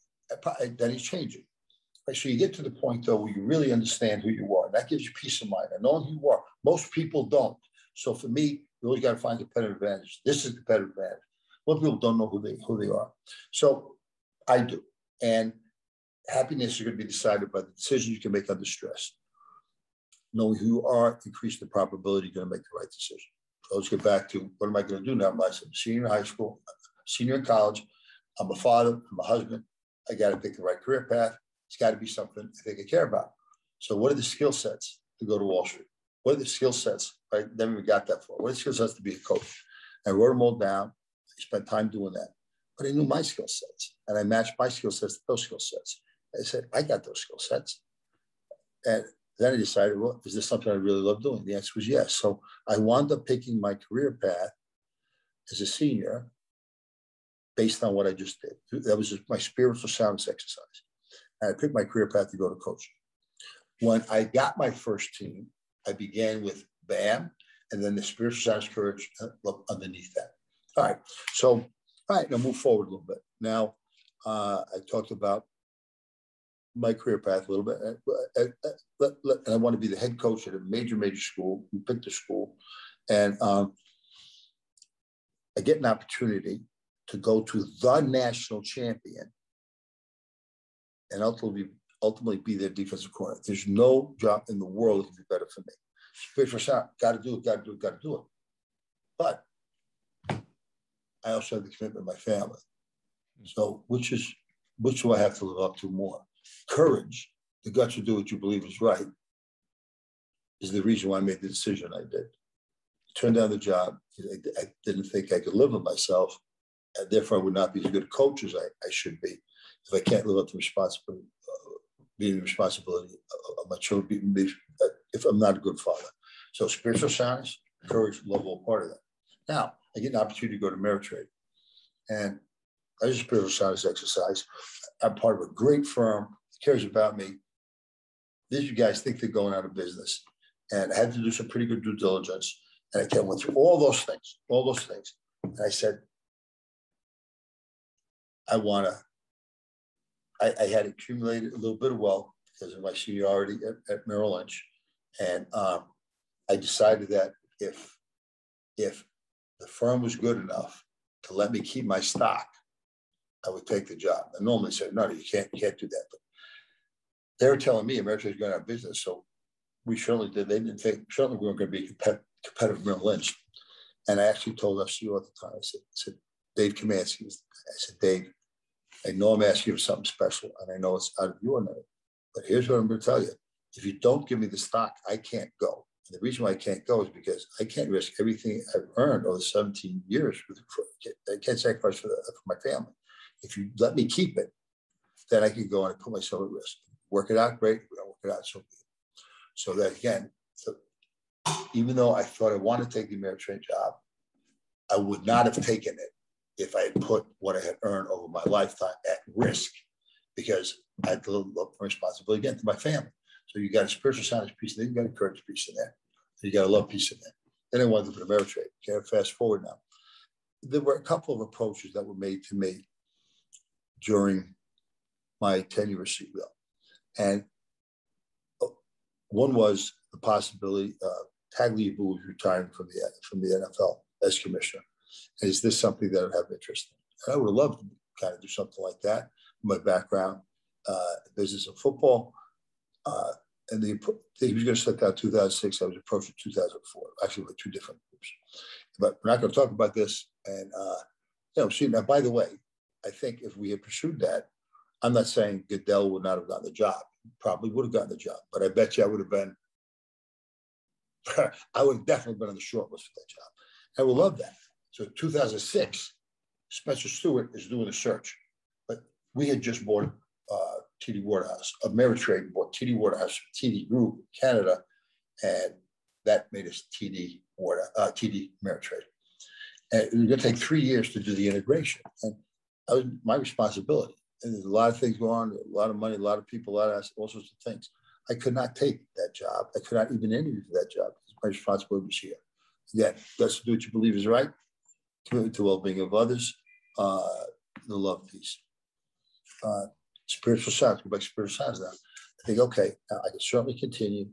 I, then he's changing. Right? So you get to the point though where you really understand who you are. And that gives you peace of mind. And knowing who you are. Most people don't. So for me, you always got to find competitive advantage. This is competitive advantage. Most people don't know who they who they are. So I do. And happiness is going to be decided by the decisions you can make under stress. Knowing who you are, increase the probability you're going to make the right decision. So let's get back to what am I going to do now? I'm a senior in high school, senior in college. I'm a father, I'm a husband. I got to pick the right career path. It's got to be something I think I care about. So, what are the skill sets to go to Wall Street? What are the skill sets? Right, never got that far. What are the skill sets to be a coach? I wrote them all down. I spent time doing that, but I knew my skill sets, and I matched my skill sets to those skill sets. I said, I got those skill sets, and then I decided, well, is this something I really love doing? The answer was yes. So I wound up picking my career path as a senior based on what I just did. That was just my spiritual soundness exercise. And I picked my career path to go to coaching. When I got my first team, I began with BAM and then the spiritual soundness courage uh, underneath that. All right. So, all right, now move forward a little bit. Now, uh, I talked about my career path a little bit. And I want to be the head coach at a major, major school. We picked a school. And um, I get an opportunity to go to the national champion and ultimately, ultimately be their defensive corner. There's no job in the world that can be better for me. Spiritual sound, got to do it, got to do it, got to do it. But I also have the commitment of my family. So, which is which do I have to live up to more? Courage, the guts to do what you believe is right, is the reason why I made the decision I did. Turned down the job. I, didn't think I could live with myself, and therefore I would not be as good a coach as I, I should be if I can't live up to responsibility, uh, being the responsibility of my children, uh, if I'm not a good father. So spiritual science, courage, love, all part of that. Now I get an opportunity to go to Ameritrade, and I just a spiritual soundness exercise. I'm part of a great firm that cares about me. These guys think they're going out of business, and I had to do some pretty good due diligence. And I went through all those things, all those things. And I said, I want to, I, I, had accumulated a little bit of wealth because of my seniority at, at Merrill Lynch. And um, I decided that if, if the firm was good enough to let me keep my stock, I would take the job. I normally said, no, you can't, can't do that. But they were telling me America is going out of business. So we certainly did. They didn't think, certainly we weren't going to be competitive competitive Merrill Lynch. And I actually told our CEO at the time, I said, I said Dave Komansky, I said, Dave, I know I'm asking you for something special and I know it's out of your name, but here's what I'm going to tell you. If you don't give me the stock, I can't go. And the reason why I can't go is because I can't risk everything I've earned over 17 years. With, I can't sacrifice for, the, for my family. If you let me keep it, then I can go and put myself at risk. Work it out, great. We don't work it out, so So that again, so even though I thought I wanted to take the Ameritrade job, I would not have taken it if I had put what I had earned over my lifetime at risk because I had to look for responsibility again to my family. So you got a spiritual science piece, then you got a courage piece in there, you got a love piece in there. Then I wanted to put Ameritrade. Okay, fast forward now. There were a couple of approaches that were made to me during my tenure at CEO. And uh, one was the possibility of Tagliabue was retiring from the from the NFL as commissioner. And is this something that I have interest in? And I would have loved to kind of do something like that. My background, uh, business of football, uh, and he was going to set that 2006. I was approaching 2004. Actually, with two different groups. But we're not going to talk about this. And uh, you know, see now. By the way, I think if we had pursued that, I'm not saying Goodell would not have gotten the job. Probably would have gotten the job, but I bet you I would have been I would have definitely been on the short list for that job. I would love that. So 2006, Spencer Stuart is doing the search, but we had just bought uh, TD Waterhouse. Ameritrade bought TD Waterhouse, TD Group, Canada, and that made us TD Water, uh, TD Ameritrade. And it was going to take three years to do the integration, and that was my responsibility. And there's a lot of things going on, a lot of money, a lot of people, a lot of all sorts of things. I could not take that job. I could not even interview for that job because my responsibility was here. Again, to do what you believe is right, to the well-being of others, uh, the love piece. Uh, spiritual science, go back to spiritual science now. I think, okay, I can certainly continue.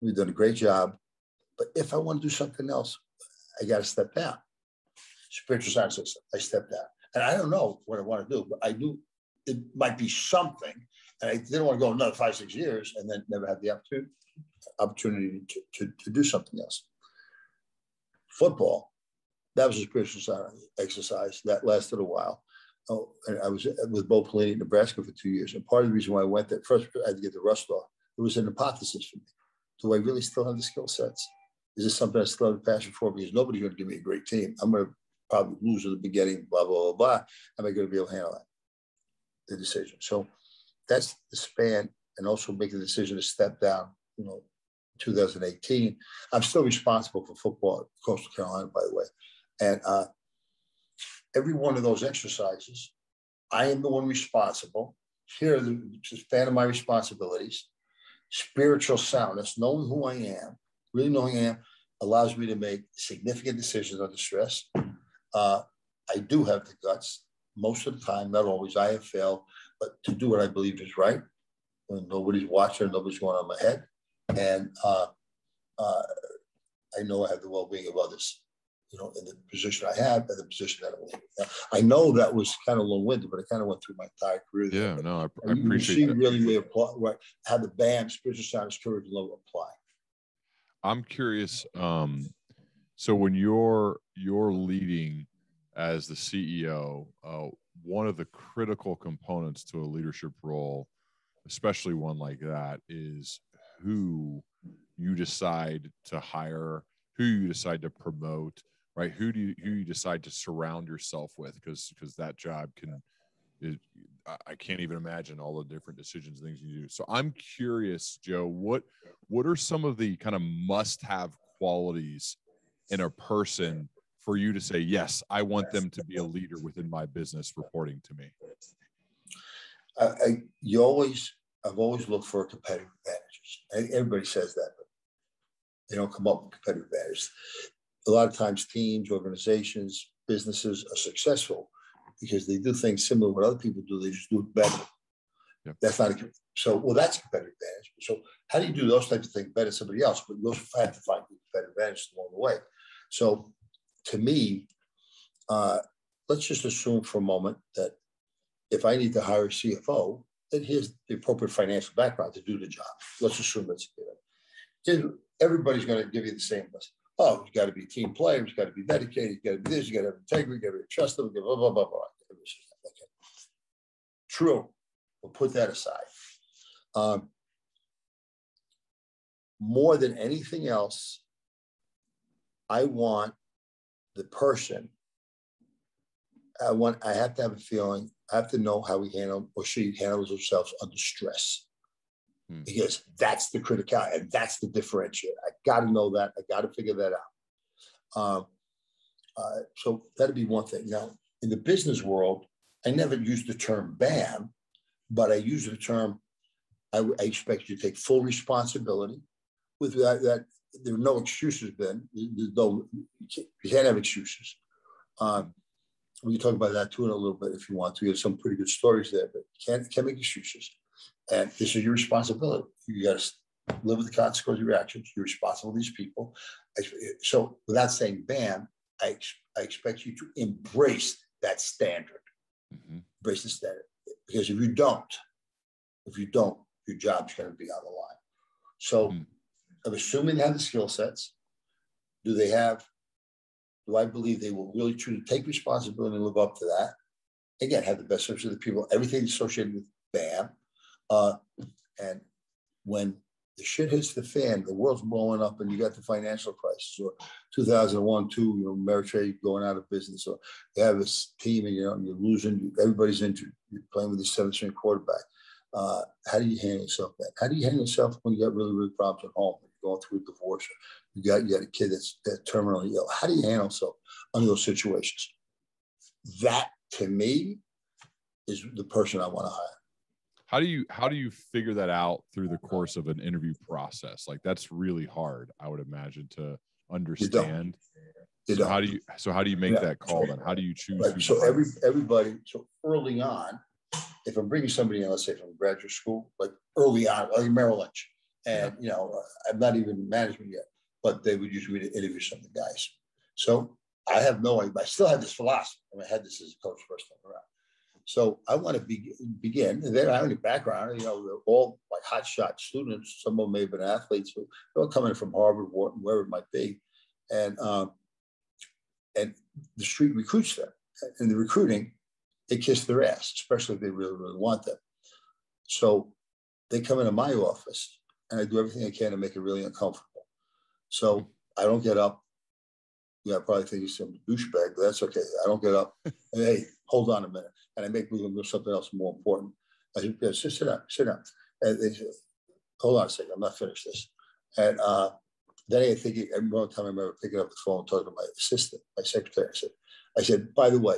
We've done a great job. But if I want to do something else, I got to step down. Spiritual science, I step down. And I don't know what I want to do, but I knew it might be something and I didn't want to go another five, six years and then never have the opportunity, opportunity to, to, to do something else. Football, that was a spiritual science exercise that lasted a while. Oh, and I was with Bo Pelini in Nebraska for two years. And part of the reason why I went there, first, I had to get the rust off. It was an hypothesis for me. Do I really still have the skill sets? Is this something I still have a passion for? Because nobody's going to give me a great team. I'm going to probably lose at the beginning, blah, blah, blah, blah. Am I going to be able to handle that? The decision. So that's the span and also make the decision to step down, you know, 2018. I'm still responsible for football at Coastal Carolina, by the way. And uh, every one of those exercises, I am the one responsible. Here, are the span of my responsibilities, spiritual soundness, knowing who I am, really knowing I am, allows me to make significant decisions under stress. Uh, I do have the guts most of the time, not always. I have failed but to do what I believe is right. When nobody's watching, nobody's going on my head, and uh, uh, I know I have the well-being of others. You know, in the position I have, and the position that I'm in. Now, I know that was kind of long-winded, but it kind of went through my entire career. Yeah, but no, I, I appreciate see that. really where where how the BAM, spiritual science, courage, and love apply. I'm curious. Um, so when you're you're leading as the CEO, uh, one of the critical components to a leadership role, especially one like that, is who you decide to hire, who you decide to promote, right? Who do you who you decide to surround yourself with? Because because that job can I can't even imagine all the different decisions and things you do. So I'm curious, Joe, what what are some of the kind of must-have qualities in a person for you to say, yes, I want them to be a leader within my business reporting to me? I, I, you always, I've always looked for competitive advantages. Everybody says that, but they don't come up with competitive advantages. A lot of times, teams, organizations, businesses are successful because they do things similar to what other people do. They just do it better. Yep. That's not a, so. Well, that's a competitive advantage. So, how do you do those types of things better than somebody else? But you also have to find competitive advantage along the way. So, to me, uh, let's just assume for a moment that if I need to hire a CFO, then here's the appropriate financial background to do the job. Let's assume that's good. Everybody's going to give you the same list. Oh, you got to be a team player. You got to be dedicated. You got to be this. You got to have integrity. You got to be trustable. Blah blah blah blah. Okay. True. We'll put that aside. Um, more than anything else, I want the person. I want. I have to have a feeling. I have to know how he handle or she handles herself under stress, hmm. because that's the criticality and that's the differentiator. I got to know that. I got to figure that out. Um, uh, so that'd be one thing. Now, in the business world, I never used the term BAM, but I use the term. I, I expect you to take full responsibility with that, that there are no excuses. There's no, you can't have excuses. Um, we can talk about that too in a little bit if you want to. We have some pretty good stories there, but you can't, can't make excuses. And this is your responsibility. You got to live with the consequences of your actions. You're responsible for these people. So without saying BAM, I, I expect you to embrace that standard. Mm-hmm. Embrace the standard. Because if you don't, if you don't, your job's going to be on the line. So mm-hmm. I'm assuming they have the skill sets. Do they have, do I believe they will really truly take responsibility and live up to that? Again, have the best service of the people, everything associated with BAM. Uh, and when the shit hits the fan, the world's blowing up, and you got the financial crisis, or 2001, two, you know, Ameritrade going out of business, or you have this team and you know you're losing, everybody's injured, you're playing with a seventh string quarterback. Uh, how do you handle yourself then? How do you handle yourself when you got really, really problems at home? You're going through a divorce, you got you got a kid that's that terminally ill. How do you handle so under those situations? That to me is the person I want to hire. How do you how do you figure that out through the course of an interview process? Like that's really hard, I would imagine, to understand. So how do you so how do you make yeah. that call then? How do you choose? Right. So every everybody so early on, if I'm bringing somebody in, let's say from graduate school, like early on, like Merrill Lynch, and you know uh, I'm not even management yet, but they would usually interview some of the guys. So I have no idea. I still have this philosophy. I, mean, I had this as a coach first time around. So I want to be, begin. And they don't have any background. You know, they're all like hotshot students. Some of them may have been athletes. But they're all coming from Harvard, Wharton, wherever it might be, and um, and the street recruits them. And the recruiting, they kiss their ass, especially if they really, really want them. So they come into my office and I do everything I can to make it really uncomfortable. So I don't get up. Yeah, I probably think he's some douchebag, but that's okay. I don't get up. and, hey, hold on a minute. And I make them do something else more important. I said, yeah, sit, sit down, sit down. And they said, hold on a second, I'm not finished this. And uh, then I think every one time I remember picking up the phone and talking to my assistant, my secretary. I said, I said, by the way,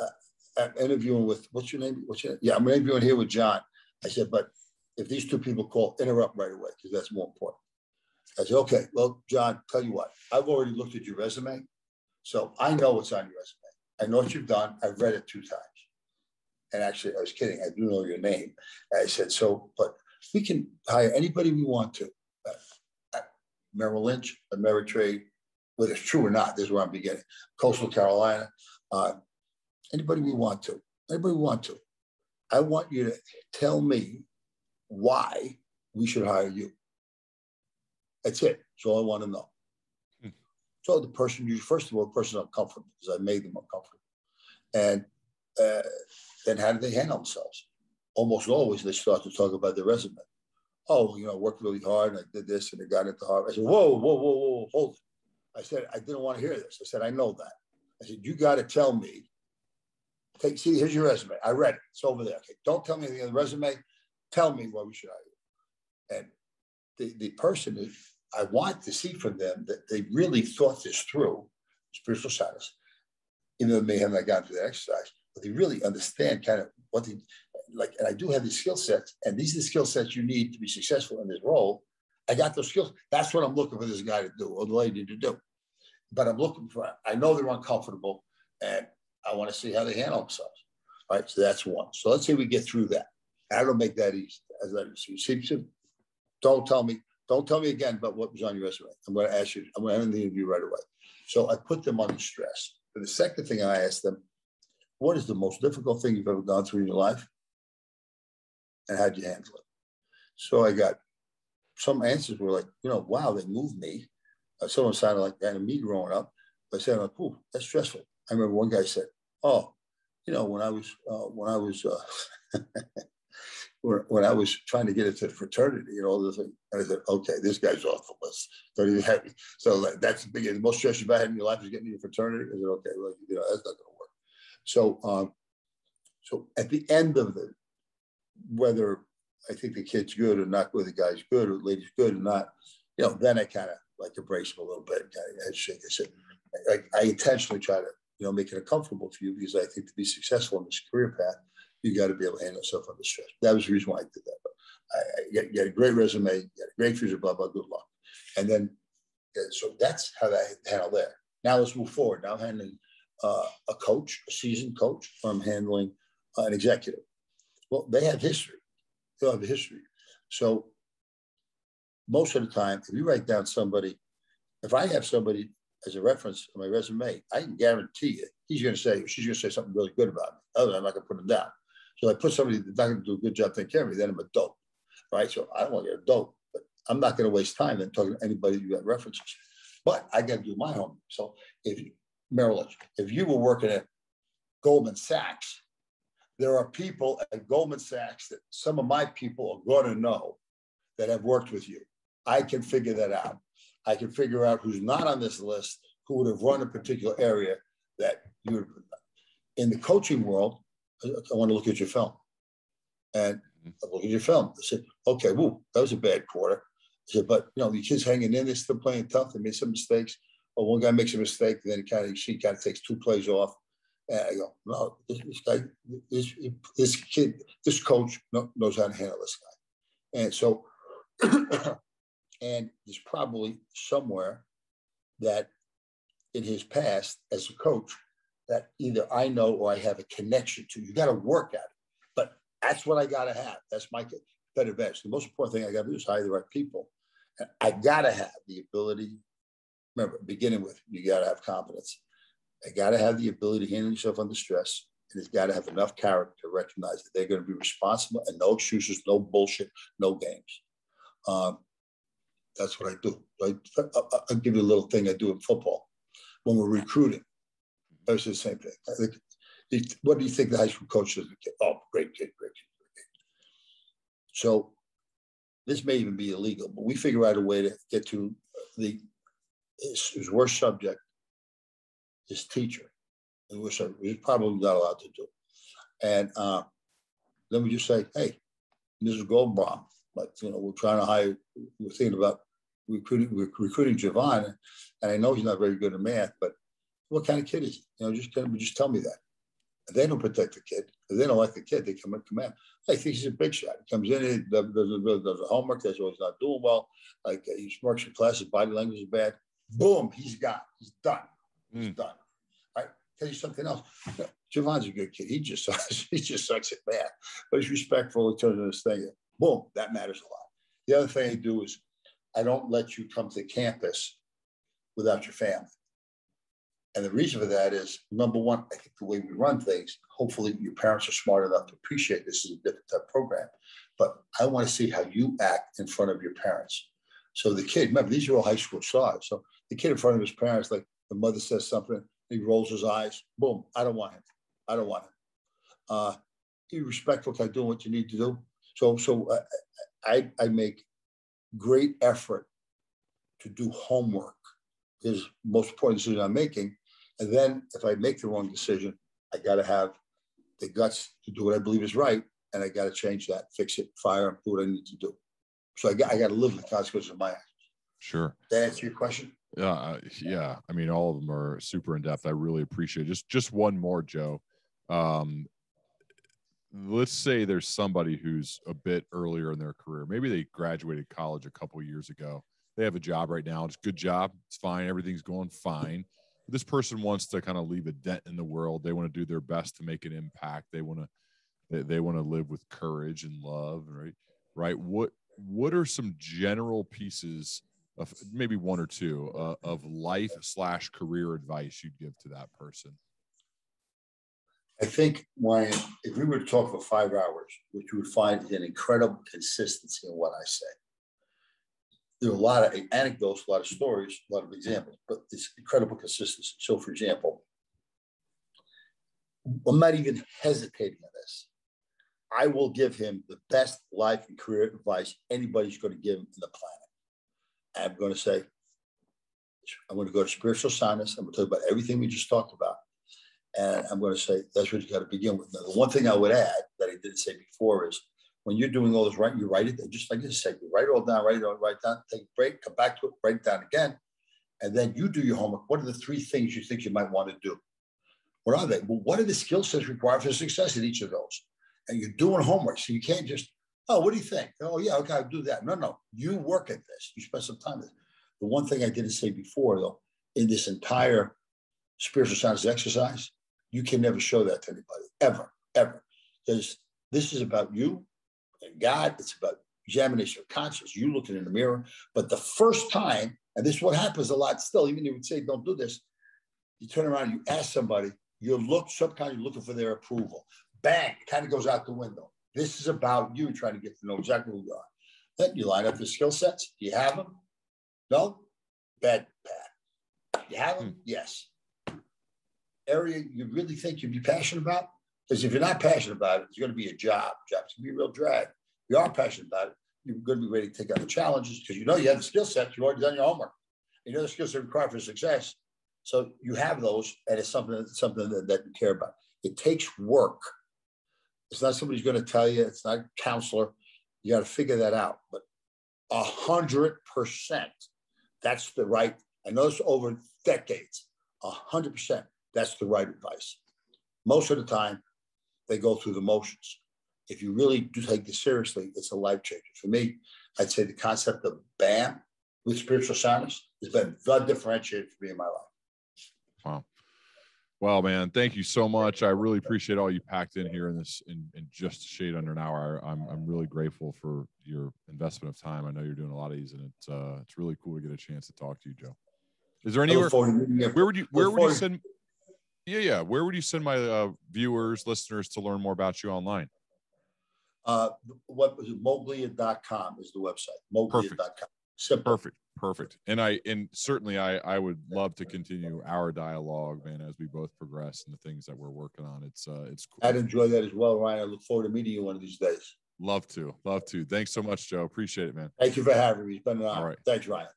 uh, I'm interviewing with what's your name? What's your name? Yeah, I'm interviewing here with John. I said, but if these two people call, interrupt right away because that's more important. I said, okay, well, John, tell you what, I've already looked at your resume. So I know what's on your resume. I know what you've done. I've read it two times. And actually, I was kidding. I do know your name. I said, so, but we can hire anybody we want to. Uh, Merrill Lynch, Ameritrade, whether it's true or not, this is where I'm beginning. Coastal Carolina, uh, anybody we want to. Anybody we want to. I want you to tell me why we should hire you. That's it. That's all I want to know. Hmm. So the person, you first of all, the person uncomfortable because I made them uncomfortable. And uh, then how do they handle themselves? Almost always they start to talk about their resume. oh, you know, I worked really hard and I did this and I got into Harvard. I said, whoa, whoa, whoa, whoa, hold it. I said, I didn't want to hear this. I said, I know that. I said, you got to tell me. Take, see, here's your resume. I read it. It's over there. Okay, don't tell me anything on the resume. Tell me what we should hire. And the, the person that I want to see from them that they really thought this through, spiritual status, even though they may have not gone through the exercise, but they really understand kind of what they like. And I do have these skill sets, and these are the skill sets you need to be successful in this role. I got those skills. That's what I'm looking for this guy to do or the lady to do but I'm looking for, I know they're uncomfortable and I want to see how they handle themselves. All right. So that's one. So let's say we get through that. I don't make that easy. As I see, see, don't tell me, don't tell me again about what was on your resume. I'm going to ask you, I'm going to end the interview right away. So I put them under stress. And the second thing I asked them, what is the most difficult thing you've ever gone through in your life? And how'd you handle it? So I got some answers were like, you know, wow, they moved me uh, someone sounded like that in me growing up. I said, like, "Ooh, that's stressful." I remember one guy said, "Oh, you know, when I was uh, when I was uh, when I was trying to get into the fraternity and all this thing, and I said, okay, this guy's off the list. Don't even have me. So like, that's the biggest, most stress you've had in your life is getting into fraternity. I said, okay, well, you know, that's not going to work. So, um, so at the end of the, whether I think the kid's good or not, whether the guy's good or the lady's good or not, you know, then I kind of like embrace them a little bit. I, I shake. I said, I, I, intentionally try to, you know, make it comfortable for you because I think to be successful in this career path, you got to be able to handle yourself under stress. That was the reason why I did that. But I, I had, a great resume, had a great future, blah, blah, good luck. And then, so that's how I handle there. Now let's move forward. Now I'm handling uh, a coach, a seasoned coach, I'm handling uh, an executive. Well, they have history. They'll have history. So most of the time, if you write down somebody, if I have somebody as a reference on my resume, I can guarantee you he's going to say, she's going to say something really good about me. Other than I'm not going to put him down. So I put somebody that's not going to do a good job taking care of me, then I'm a dope. Right. So I don't want to get a dope, but I'm not going to waste time then talking to anybody who got references. But I got to do my homework. So if Maryland, if you were working at Goldman Sachs, there are people at Goldman Sachs that some of my people are going to know that have worked with you. I can figure that out. I can figure out who's not on this list, who would have run a particular area that you would. In the coaching world, I want to look at your film. And mm-hmm. I look at your film. I said, okay, woo, that was a bad quarter. I said, but you know, the kids hanging in, they're still playing tough. They made some mistakes. Or one guy makes a mistake, and then he kind of she kind of takes two plays off. And I go, no, this, this guy, this this kid, this coach knows how to handle this guy. And so And there's probably somewhere that in his past as a coach that either I know or I have a connection to. You got to work at it. But that's what I got to have. That's my better best. The most important thing I got to do is hire the right people. And I got to have the ability. Remember, beginning with, you got to have confidence. I got to have the ability to handle yourself under stress. And it's got to have enough character to recognize that they're going to be responsible and no excuses, no bullshit, no games. Um, that's what I do. I, will give you a little thing I do in football when we're recruiting. That's the same thing. Think, what do you think the high school coach does? Oh, great kid, great kid, great kid. So this may even be illegal, but we figure out a way to get to the his, his worst subject, his teacher, and we're, probably not allowed to do. And uh, then we just say, hey, Mrs. Goldbaum, but you know, we're trying to hire. We're thinking about recruiting recruiting Javon, and I know he's not very good at math, but what kind of kid is he? You know, just just tell me that. And they don't protect the kid. If they don't like the kid, they come in command. I think he's a big shot. He comes in, he does, does, does the homework, that's why he's not doing well. Like uh, he smirks in class, his body language is bad. Boom, he's gone. He's done. He's mm. done. Right? Tell you something else. Javon's a good kid. He just sucks. he just sucks at math, but he's respectful in terms of his thing. Boom, that matters a lot. The other thing I do is I don't let you come to campus without your family. And the reason for that is number one, I think the way we run things, hopefully your parents are smart enough to appreciate this is a different type program. But I want to see how you act in front of your parents. So the kid, remember, these are all high school stars. So the kid in front of his parents, like the mother says something, he rolls his eyes, boom, I don't want him. I don't want him. Uh, be respectful by doing what you need to do. So, so uh, I, I make great effort to do homework is most important decision I'm making. And then if I make the wrong decision, I got to have the guts to do what I believe is right. And I got to change that, fix it, fire, do what I need to do. So I got, I got to live with the consequences of my actions. Sure. That answer your question? Yeah. Uh, yeah. I mean, all of them are super in depth. I really appreciate it. Just, just one more, Joe. Um, let's say there's somebody who's a bit earlier in their career. Maybe they graduated college a couple years ago. They have a job right now. It's a good job. It's fine. Everything's going fine. This person wants to kind of leave a dent in the world. They want to do their best to make an impact. They want to they, they want to live with courage and love, right? Right. What what are some general pieces of maybe one or two uh, of life slash career advice you'd give to that person? I think, Ryan, if we were to talk for five hours, what you would find an incredible consistency in what I say. There are a lot of anecdotes, a lot of stories, a lot of examples, but it's incredible consistency. So, for example, I'm not even hesitating on this. I will give him the best life and career advice anybody's going to give him in the planet. I'm going to say, I'm going to go to spiritual science. I'm going to talk about everything we just talked about. And I'm going to say that's what you got to begin with. Now, the one thing I would add that I didn't say before is when you're doing all this writing, you write it just like I said, you write it all down, write it all, write it down, take a break, come back to it, write it down again. And then you do your homework. What are the three things you think you might want to do? What are they? Well, what are the skill sets required for success in each of those? And you're doing homework. So you can't just, oh, what do you think? Oh, yeah, okay, I'll do that. No, no, you work at this. You spend some time with it. The one thing I didn't say before, though, in this entire spiritual science exercise, you can never show that to anybody, ever, ever. Because this is about you God. It's about examination of conscience, you looking in the mirror. But the first time, and this is what happens a lot still, even if you would say, don't do this, you turn around, you ask somebody, you look, subconsciously looking for their approval. Bang, kind of goes out the window. This is about you trying to get to know exactly who you are. Then you line up the skill sets. Do you have them? No? Bad, bad. You have them? Hmm. Yes area you really think you'd be passionate about? Because if you're not passionate about it, it's going to be a job. Job's can be a real drag. If you are passionate about it, you're going to be ready to take on the challenges because you know you have the skill sets. You've already done your homework. You know the skills are required for success. So you have those, and it's something something that, that you care about. It takes work. It's not somebody's going to tell you. It's not a counselor. You got to figure that out. But a hundred percent, that's the right. Know it's over decades. A hundred percent that's the right advice. Most of the time, they go through the motions. If you really do take this seriously, it's a life changer. For me, I'd say the concept of BAM with spiritual soundness has been the differentiator for me in my life. Wow. Well, man, thank you so much. I really appreciate all you packed in here in this in, in just a shade under an hour. I, am I'm really grateful for your investment of time. I know you're doing a lot of these, and it's uh, it's really cool to get a chance to talk to you, Joe. Is there anywhere? Where would you Where would you send? Yeah, yeah. Where would you send my uh, viewers, listeners to learn more about you online? Uh, what was it? Moglia.com is the website. Moglia.com. Simple. Perfect. Perfect. And I and certainly I I would love to continue our dialogue, man, as we both progress and the things that we're working on. It's uh it's cool. I'd enjoy that as well, Ryan. I look forward to meeting you one of these days. Love to. Love to. Thanks so much, Joe. Appreciate it, man. Thank you for having me. It's been an honor. All right. Thanks, Ryan.